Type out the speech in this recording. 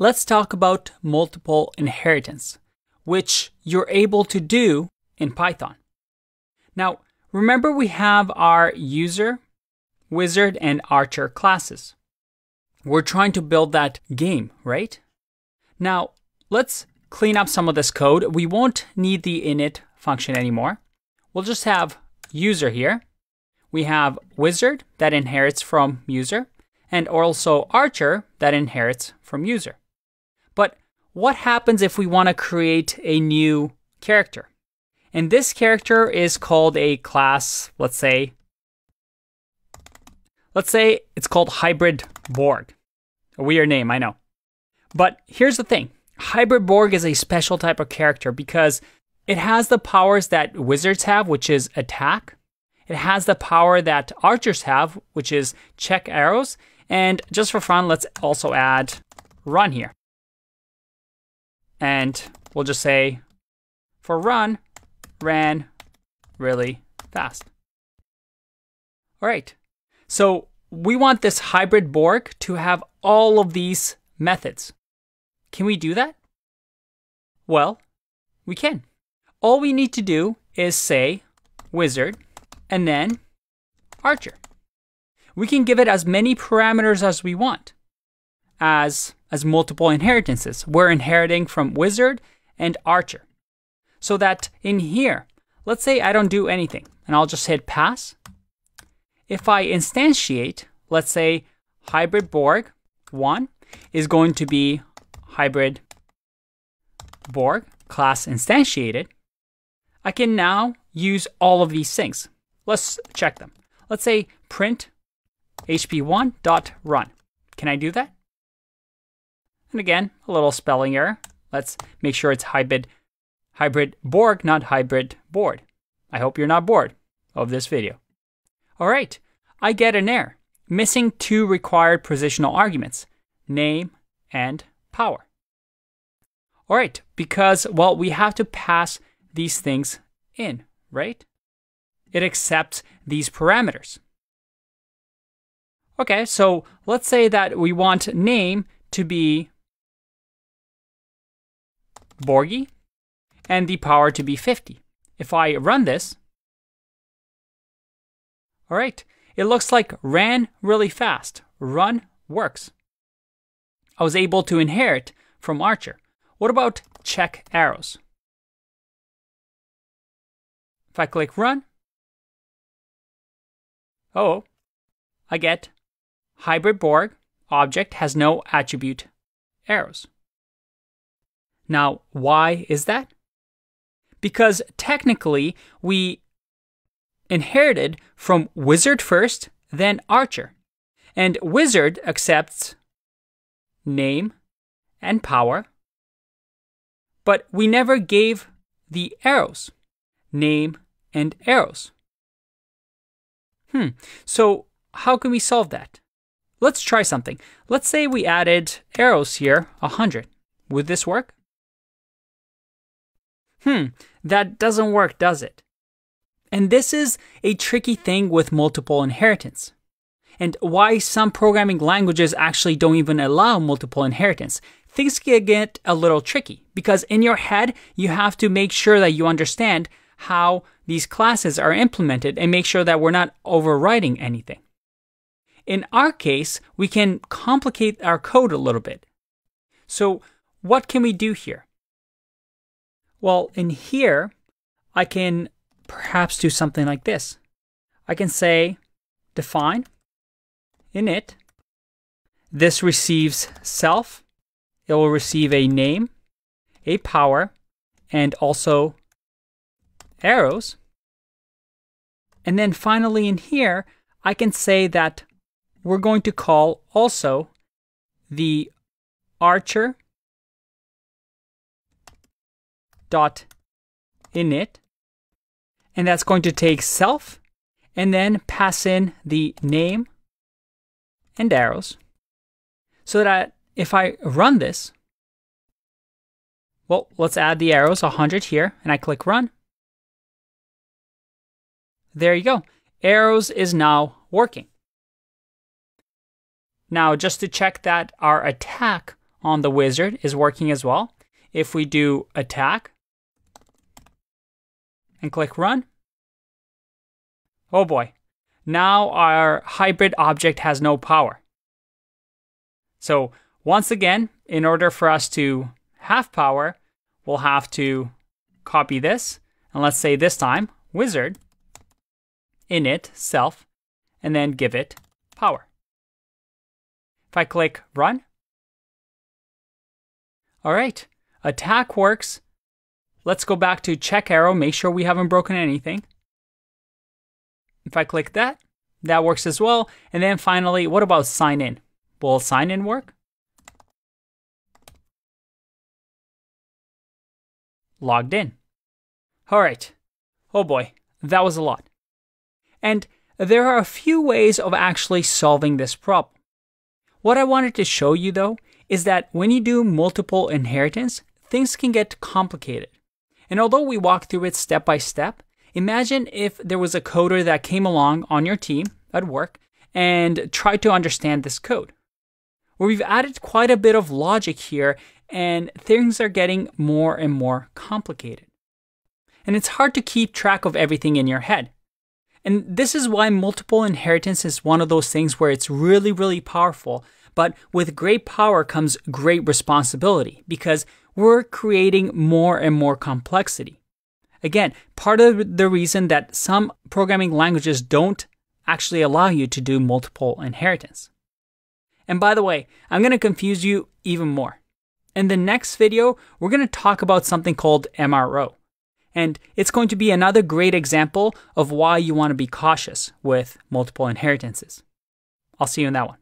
let's talk about multiple inheritance, which you're able to do in Python. Now, remember we have our user, wizard, and archer classes. We're trying to build that game, right? Now, let's clean up some of this code. We won't need the init function anymore. We'll just have user here. We have wizard that inherits from user, and also archer that inherits from user. But what happens if we want to create a new character? And this character is called a class, let's say, let's say it's called Hybrid Borg. A weird name, I know. But here's the thing. Hybrid Borg is a special type of character because it has the powers that wizards have, which is attack. It has the power that archers have, which is check arrows. And just for fun, let's also add run here. And we'll just say for run, ran really fast. All right. So we want this hybrid Borg to have all of these methods. Can we do that? Well, we can. All we need to do is say wizard and then archer. We can give it as many parameters as we want as, as multiple inheritances. We're inheriting from wizard and archer. So that in here, let's say I don't do anything and I'll just hit pass. If I instantiate, let's say hybrid Borg 1 is going to be hybrid Borg class instantiated, I can now use all of these things. Let's check them. Let's say print hp1.run. Can I do that? And again, a little spelling error. Let's make sure it's hybrid hybrid Borg, not hybrid board. I hope you're not bored of this video. All right, I get an error, missing two required positional arguments, name and power. All right, because, well, we have to pass these things in, right? It accepts these parameters. Okay, so let's say that we want name to be Borgy and the power to be 50. If I run this, all right, it looks like ran really fast. Run works. I was able to inherit from Archer. What about check arrows? If I click run, oh, I get hybrid Borg object has no attribute arrows. Now, why is that? Because technically we inherited from wizard first, then archer. And wizard accepts name and power, but we never gave the arrows name, and arrows. Hmm, so how can we solve that? Let's try something. Let's say we added arrows here, 100. Would this work? Hmm, that doesn't work, does it? And this is a tricky thing with multiple inheritance. And why some programming languages actually don't even allow multiple inheritance. Things can get a little tricky because in your head, you have to make sure that you understand how these classes are implemented and make sure that we're not overriding anything. In our case, we can complicate our code a little bit. So what can we do here? Well, in here, I can perhaps do something like this. I can say define init. This receives self. It will receive a name, a power, and also arrows. And then finally in here, I can say that we're going to call also the archer dot init and that's going to take self and then pass in the name and arrows so that if I run this well let's add the arrows 100 here and I click run there you go. Arrows is now working. Now, just to check that our attack on the wizard is working as well. If we do attack and click run, oh boy, now our hybrid object has no power. So once again, in order for us to have power, we'll have to copy this. And let's say this time, wizard, init, self, and then give it power. If I click run, all right, attack works. Let's go back to check arrow, make sure we haven't broken anything. If I click that, that works as well. And then finally, what about sign in? Will sign in work? Logged in. All right. Oh boy, that was a lot. And there are a few ways of actually solving this problem. What I wanted to show you though is that when you do multiple inheritance, things can get complicated. And although we walk through it step by step, imagine if there was a coder that came along on your team at work and tried to understand this code. Where we've added quite a bit of logic here and things are getting more and more complicated. And it's hard to keep track of everything in your head. And this is why multiple inheritance is one of those things where it's really, really powerful. But with great power comes great responsibility because we're creating more and more complexity. Again, part of the reason that some programming languages don't actually allow you to do multiple inheritance. And by the way, I'm going to confuse you even more. In the next video, we're going to talk about something called MRO. And it's going to be another great example of why you want to be cautious with multiple inheritances. I'll see you in that one.